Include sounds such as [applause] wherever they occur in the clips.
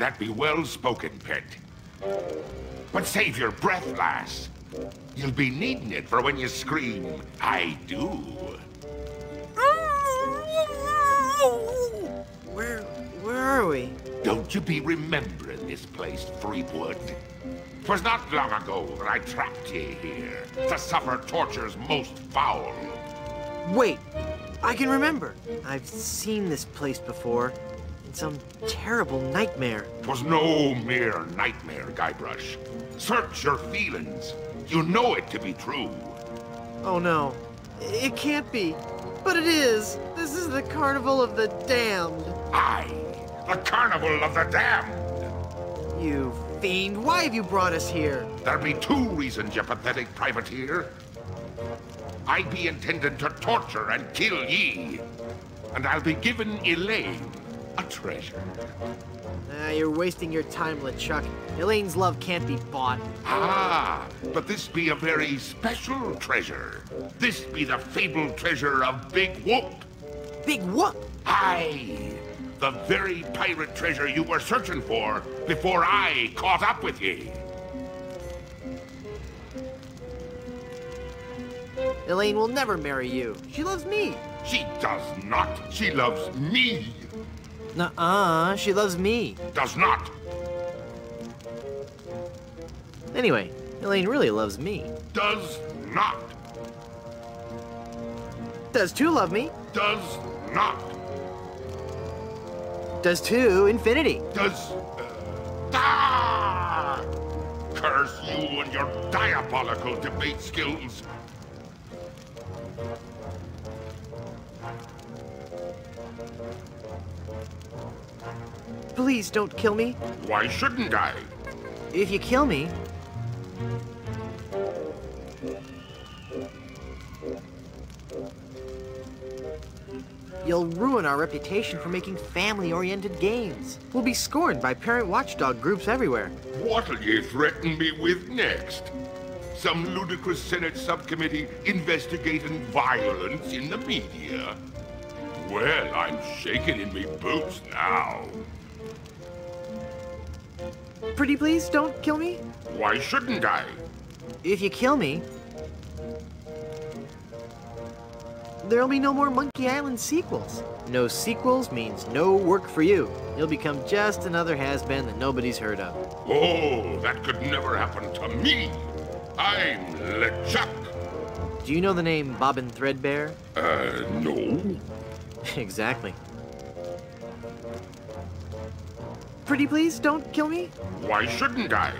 That be well spoken, pet. But save your breath, lass. You'll be needing it for when you scream, I do. Where, where are we? Don't you be remembering this place, Threepwood? 'Twas not long ago that I trapped ye here to suffer tortures most foul. Wait, I can remember. I've seen this place before. In some terrible nightmare. 'Twas no mere nightmare, Guybrush. Search your feelings. You know it to be true. Oh no, it can't be. But it is. This is the Carnival of the Damned. Aye, the Carnival of the Damned. You fiend, why have you brought us here? There be two reasons, you pathetic privateer. I be intended to torture and kill ye. And I'll be giving Elaine a treasure. Ah, you're wasting your time, LeChuck. Elaine's love can't be bought. Ah, but this be a very special treasure. This be the fabled treasure of Big Whoop. Big whoop! Aye, the very pirate treasure you were searching for before I caught up with ye. Elaine will never marry you. She loves me. She does not. She loves me. Nuh-uh, she loves me. Does not. Anyway, Elaine really loves me. Does not. Does two love me? Does not. Does two infinity? Does. Uh, ah! Curse you and your diabolical debate skills. Please don't kill me. Why shouldn't I? If you kill me, you'll ruin our reputation for making family-oriented games. We'll be scorned by parent watchdog groups everywhere. What'll you threaten me with next? Some ludicrous Senate subcommittee investigating violence in the media? Well, I'm shaking in me boots now. Pretty please don't kill me. Why shouldn't I? If you kill me, there'll be no more Monkey Island sequels. No sequels means no work for you. You'll become just another has-been that nobody's heard of. Oh, that could never happen to me. I'm LeChuck. Do you know the name Bobbin Threadbare? Uh, no. [laughs] exactly. Pretty please don't kill me. Why shouldn't I?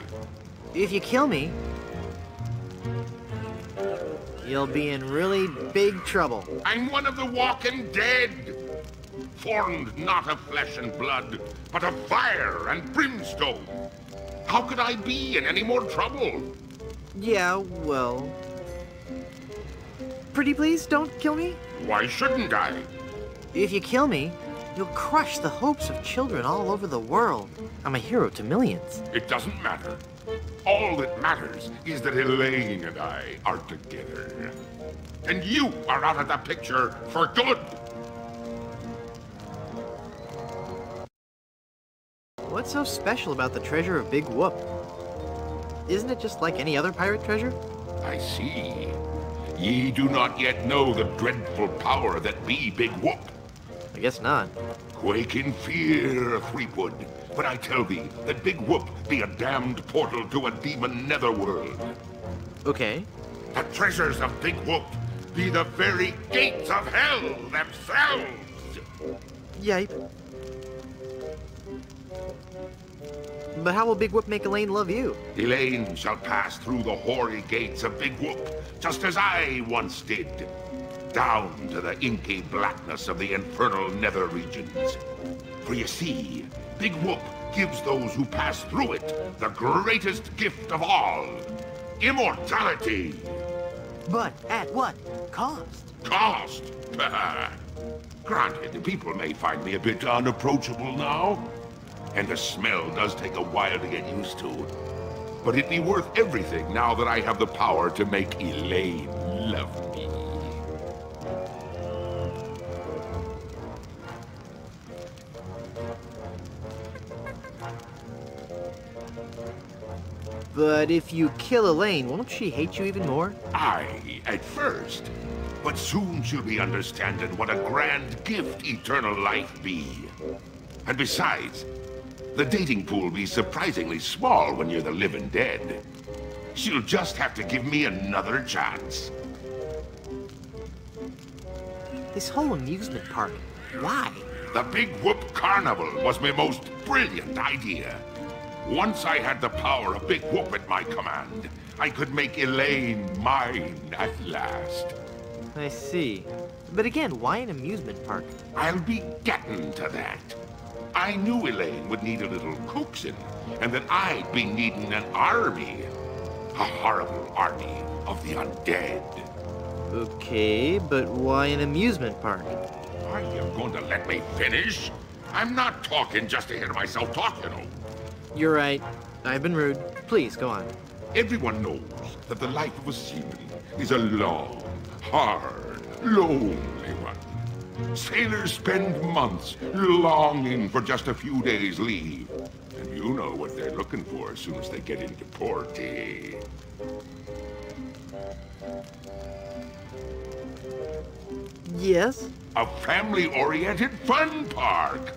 If you kill me, you'll be in really big trouble. I'm one of the walking dead. Formed not of flesh and blood, but of fire and brimstone. How could I be in any more trouble? Yeah, well. Pretty please don't kill me. Why shouldn't I? If you kill me, you'll crush the hopes of children all over the world. I'm a hero to millions. It doesn't matter. All that matters is that Elaine and I are together. And you are out of the picture for good. What's so special about the treasure of Big Whoop? Isn't it just like any other pirate treasure? I see. Ye do not yet know the dreadful power that be Big Whoop. I guess not. Quake in fear, Threepwood, But I tell thee that Big Whoop be a damned portal to a demon netherworld. Okay. The treasures of Big Whoop be the very gates of hell themselves. Yipe. But how will Big Whoop make Elaine love you? Elaine shall pass through the hoary gates of Big Whoop, just as I once did. Down to the inky blackness of the infernal nether regions. For you see, Big Whoop gives those who pass through it the greatest gift of all. Immortality. But at what cost? Cost. [laughs] Granted, the people may find me a bit unapproachable now. And the smell does take a while to get used to. But it'd be worth everything now that I have the power to make Elaine love me. But if you kill Elaine, won't she hate you even more? Aye, at first. But soon she'll be understanding what a grand gift eternal life be. And besides, the dating pool will be surprisingly small when you're the living dead. She'll just have to give me another chance. This whole amusement park, why? The Big Whoop Carnival was my most brilliant idea. Once I had the power of Big Whoop at my command, I could make Elaine mine at last. I see. But again, why an amusement park? I'll be getting to that. I knew Elaine would need a little coaxing, and that I'd be needing an army. A horrible army of the undead. Okay, but why an amusement park? Are you going to let me finish? I'm not talking just to hear myself talk, you know. You're right. I've been rude. Please, go on. Everyone knows that the life of a seaman is a long, hard, lonely one. Sailors spend months longing for just a few days' leave. And you know what they're looking for as soon as they get into port, eh? Yes? A family-oriented fun park.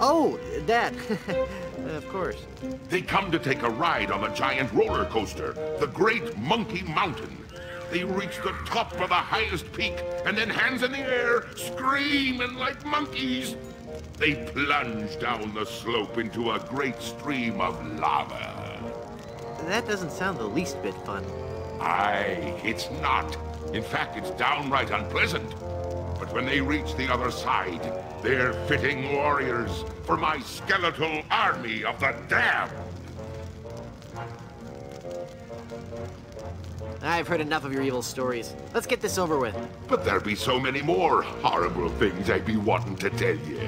Oh, that. [laughs] Uh, of course. They come to take a ride on the giant roller coaster, the Great Monkey Mountain. They reach the top of the highest peak, and then hands in the air, screaming like monkeys. They plunge down the slope into a great stream of lava. That doesn't sound the least bit fun. Aye, it's not. In fact, it's downright unpleasant. But when they reach the other side, they're fitting warriors for my skeletal army of the damned. I've heard enough of your evil stories. Let's get this over with. But there'll be so many more horrible things I be wanting to tell you.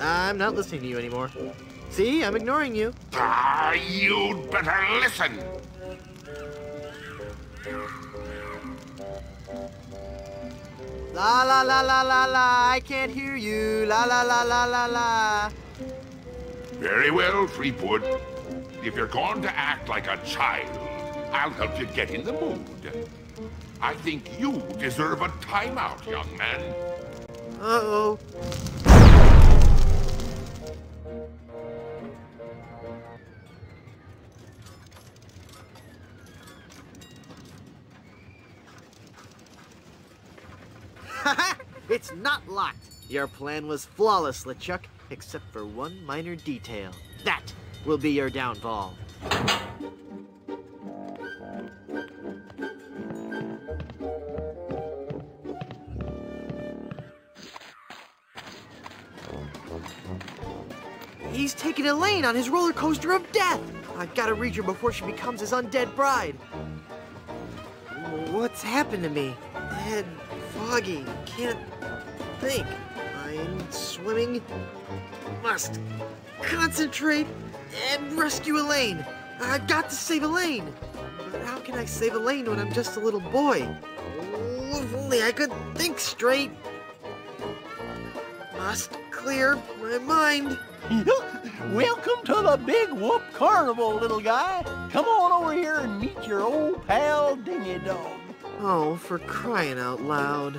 I'm not listening to you anymore. See, I'm ignoring you. Ah, you'd better listen. La la la la la la, I can't hear you. La la la la la la. Very well, Threepwood. If you're going to act like a child, I'll help you get in the mood. I think you deserve a timeout, young man. Uh-oh. It's not locked. Your plan was flawless, LeChuck, except for one minor detail. That will be your downfall. He's taking Elaine on his roller coaster of death. I've got to reach her before she becomes his undead bride. What's happened to me? Head foggy. Can't think. I'm swimming. Must concentrate and rescue Elaine. I've got to save Elaine. But how can I save Elaine when I'm just a little boy? Oh, if only I could think straight. Must clear my mind. [laughs] Welcome to the Big Whoop Carnival, little guy. Come on over here and meet your old pal Dinghy Dog. Oh, for crying out loud.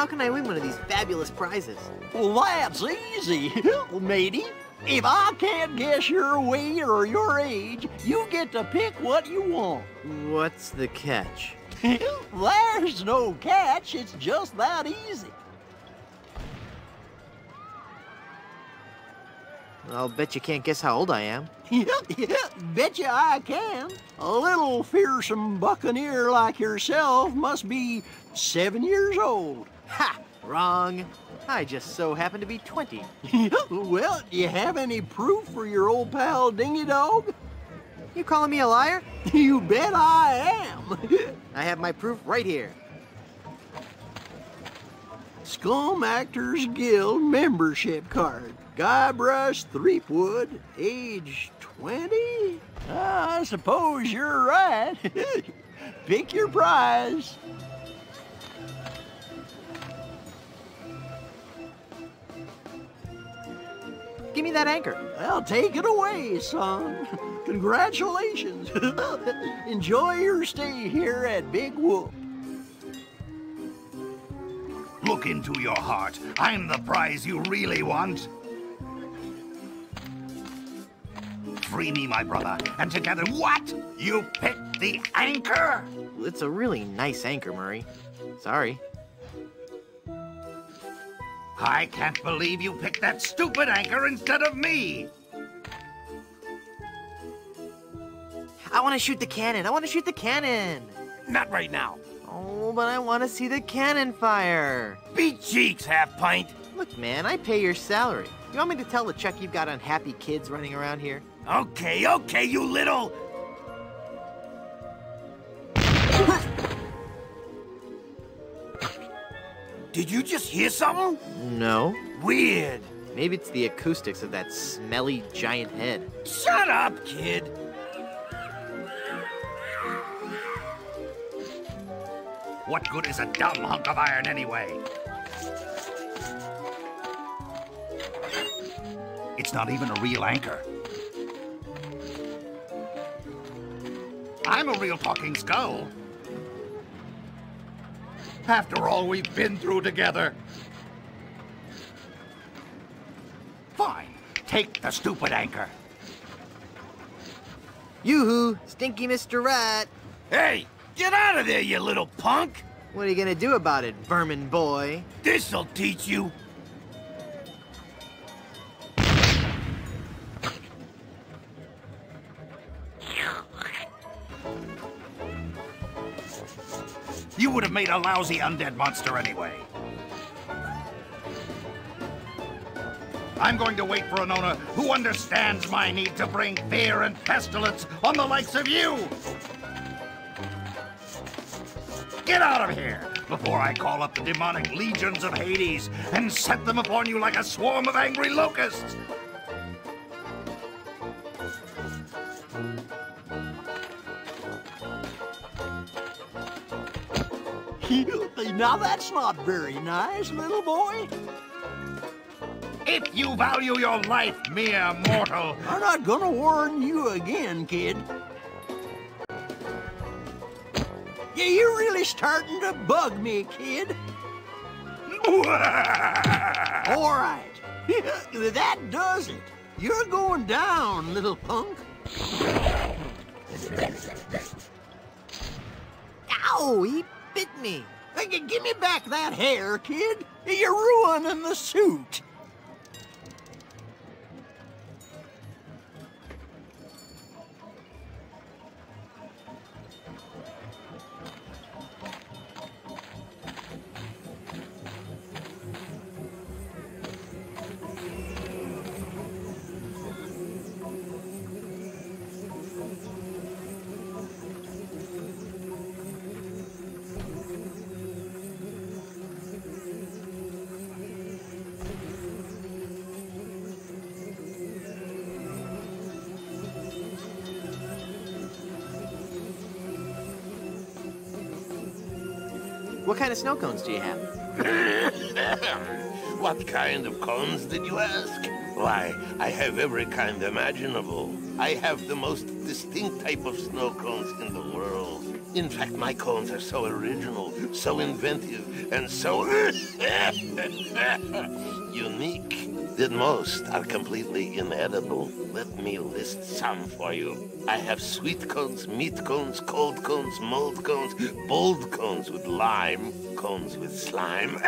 How can I win one of these fabulous prizes? Well, that's easy, [laughs] matey. If I can't guess your weight or your age, you get to pick what you want. What's the catch? [laughs] There's no catch, it's just that easy. I'll bet you can't guess how old I am. [laughs] bet you I can. A little fearsome buccaneer like yourself must be seven years old. Ha! Wrong. I just so happen to be 20. [laughs] well, do you have any proof for your old pal Dinghy Dog? You calling me a liar? [laughs] You bet I am. [laughs] I have my proof right here. Scum Actors Guild membership card. Guybrush Threepwood, age 20? I suppose you're right. Pick your prize. Give me that anchor. Well, take it away, son. [laughs] Congratulations. [laughs] Enjoy your stay here at Big Whoop. Look into your heart. I'm the prize you really want. Free me, my brother, and together, what? You picked the anchor? It's a really nice anchor, Murray. Sorry. I can't believe you picked that stupid anchor instead of me. I want to shoot the cannon. I want to shoot the cannon. Not right now. Oh, but I want to see the cannon fire. Beat cheeks, half pint. Look, man, I pay your salary. You want me to tell LeChuck you've got unhappy kids running around here? Okay, okay, you little. Did you just hear something? No. Weird. Maybe it's the acoustics of that smelly giant head. Shut up, kid. What good is a dumb hunk of iron anyway? It's not even a real anchor. I'm a real talking skull. After all we've been through together. Fine. Take the stupid anchor. Yoo-hoo, stinky Mr. Rat. Hey, get out of there, you little punk. What are you gonna do about it, vermin boy? This'll teach you. Made a lousy undead monster anyway. I'm going to wait for an owner who understands my need to bring fear and pestilence on the likes of you. Get out of here before I call up the demonic legions of Hades and set them upon you like a swarm of angry locusts. Now that's not very nice, little boy. If you value your life, mere mortal, I'm not gonna warn you again, kid. Yeah, you're really starting to bug me, kid. [laughs] All right. [laughs] that does it. You're going down, little punk. Ow, he me. Give me back that hair, kid. You're ruining the suit. What kind of snow cones do you have? [laughs] what kind of cones did you ask? Why, I have every kind imaginable. I have the most distinct type of snow cones in the world. In fact, my cones are so original, so inventive, and so [laughs] unique that most are completely inedible. Let me list some for you. I have sweet cones, meat cones, cold cones, mold cones, bold cones with lime, cones with slime, [laughs]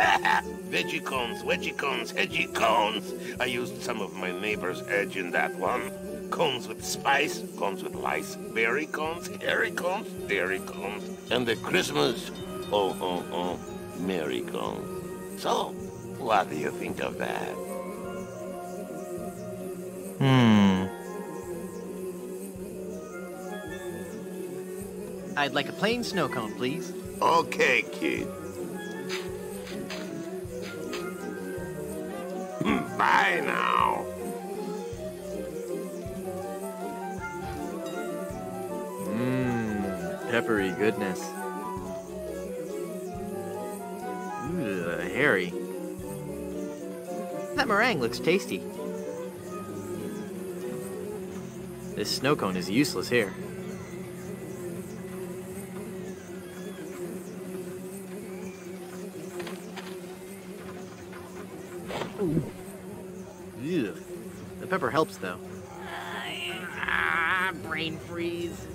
veggie cones, wedgie cones, hedgy cones. I used some of my neighbor's edge in that one. Cones with spice, cones with lice, berry cones, hairy cones, dairy cones, and the Christmas, oh, oh, oh, merry cones. So, what do you think of that? Hmm. I'd like a plain snow cone, please. Okay, kid. Hmm, Bye now. Mmm, peppery goodness. Ooh, hairy. That meringue looks tasty. This snow cone is useless here. Ugh. The pepper helps, though. Ah, brain freeze.